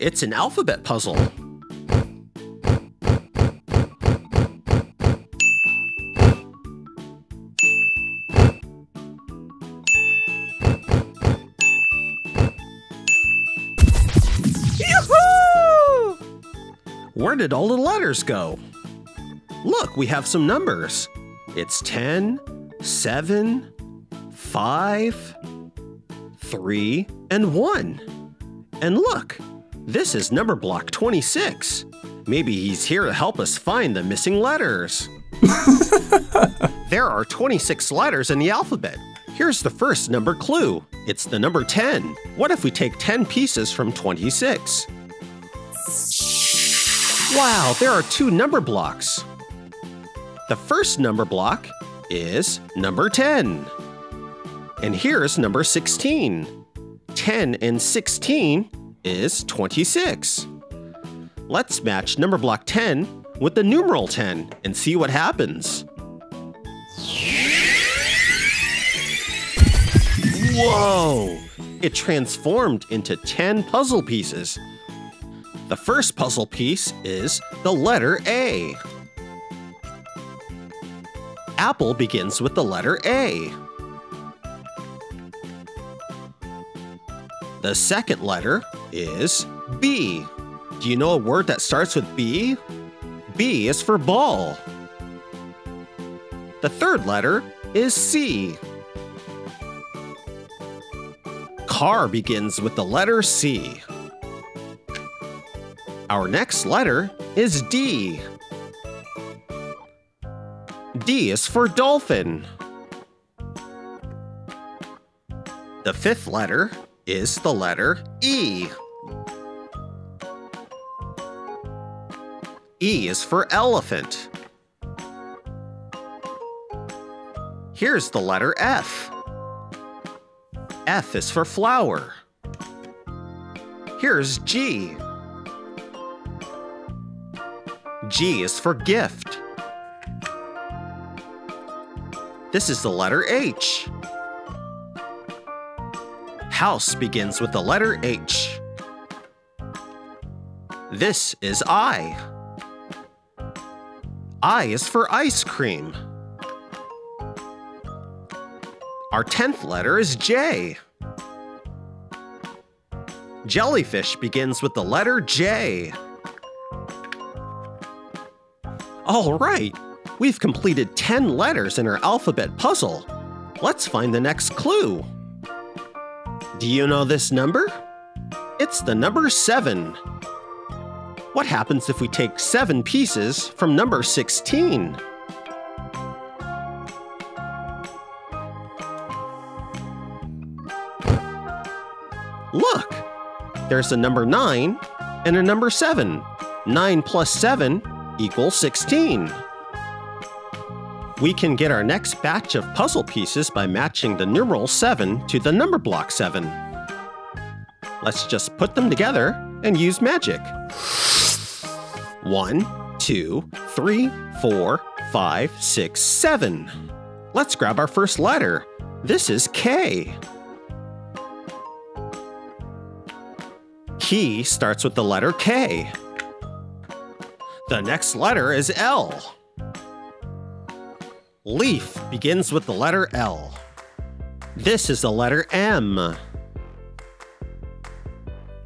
It's an alphabet puzzle. Where did all the letters go? Look, we have some numbers. It's 10, 7, 5, 3, and 1. And look, this is number block 26. Maybe he's here to help us find the missing letters. there are 26 letters in the alphabet. Here's the first number clue. It's the number 10. What if we take 10 pieces from 26? Wow, there are two number blocks. The first number block is number 10. And here's number 16. 10 and 16 is 26. Let's match number block 10 with the numeral 10 and see what happens. Whoa! It transformed into 10 puzzle pieces. The first puzzle piece is the letter A. Apple begins with the letter A. The second letter is B. Do you know a word that starts with B? B is for ball. The third letter is C. Car begins with the letter C. Our next letter is D. D is for dolphin. The fifth letter is the letter E. E is for elephant. Here's the letter F. F is for flower. Here's G. G is for gift. This is the letter H. House begins with the letter H. This is I. I is for ice cream. Our 10th letter is J. Jellyfish begins with the letter J. All right, we've completed 10 letters in our alphabet puzzle. Let's find the next clue. Do you know this number? It's the number 7. What happens if we take 7 pieces from number 16? Look! There's a number 9 and a number 7. 9 plus 7 equals 16. We can get our next batch of puzzle pieces by matching the numeral 7 to the number block 7. Let's just put them together and use magic. 1, 2, 3, 4, 5, 6, 7. Let's grab our first letter. This is K. Key starts with the letter K. The next letter is L. Leaf begins with the letter L. This is the letter M.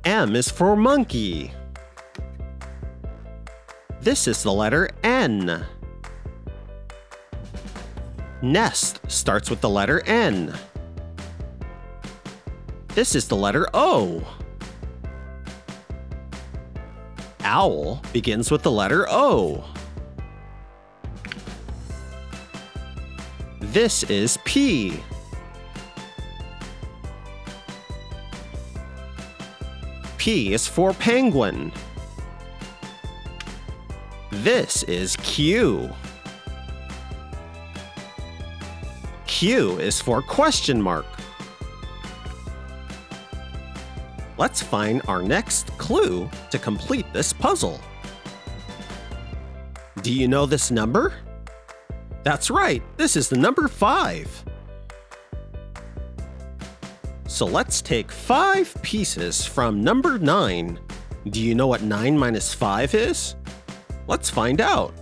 M is for monkey. This is the letter N. Nest starts with the letter N. This is the letter O. Owl begins with the letter O. This is P. P is for penguin. This is Q. Q is for question mark. Let's find our next clue to complete this puzzle. Do you know this number? That's right, this is the number 5. So let's take 5 pieces from number 9 Do you know what 9 minus 5 is? Let's find out.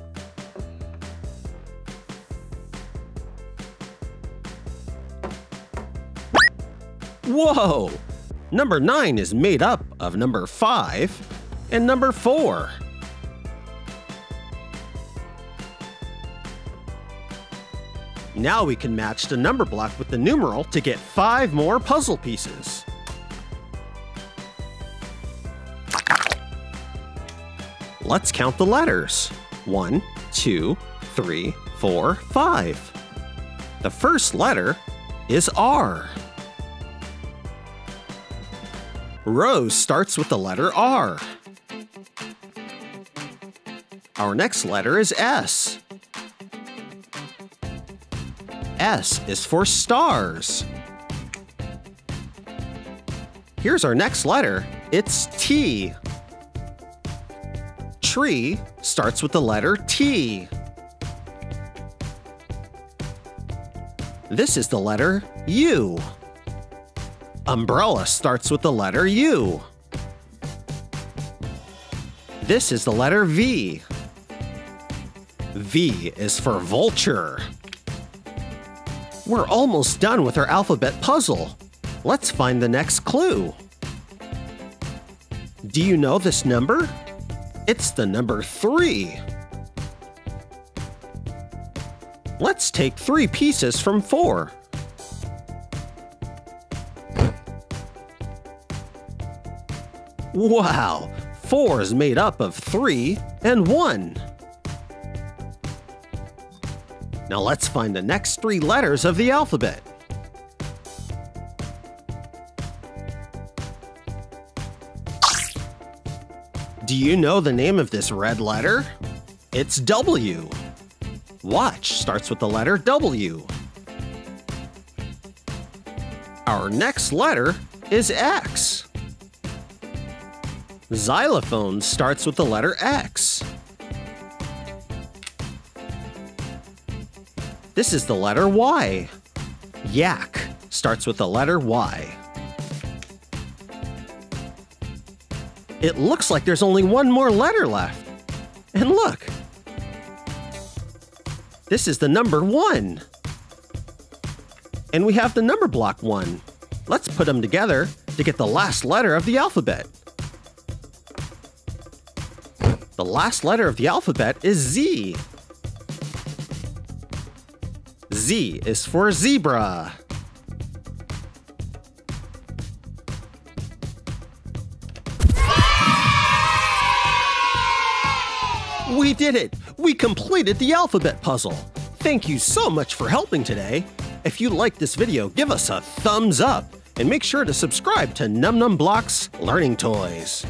Whoa! Number 9 is made up of number 5 and number 4. Now we can match the number block with the numeral to get 5 more puzzle pieces. Let's count the letters. One, two, three, four, five. The first letter is R. Rose starts with the letter R. Our next letter is S. S is for stars. Here's our next letter. It's T. Tree starts with the letter T. This is the letter U. Umbrella starts with the letter U. This is the letter V. V is for vulture. We're almost done with our alphabet puzzle. Let's find the next clue. Do you know this number? It's the number 3. Let's take three pieces from 4. Wow! 4 is made up of 3 and 1. Now let's find the next three letters of the alphabet. Do you know the name of this red letter? It's W. Watch starts with the letter W. Our next letter is X. Xylophone starts with the letter X. This is the letter Y. Yak starts with the letter Y. It looks like there's only one more letter left. And look! This is the number 1. And we have the number block 1. Let's put them together to get the last letter of the alphabet. The last letter of the alphabet is Z. Z is for zebra. We did it! We completed the alphabet puzzle! Thank you so much for helping today! If you liked this video, give us a thumbs up and make sure to subscribe to Num Num Blocks Learning Toys.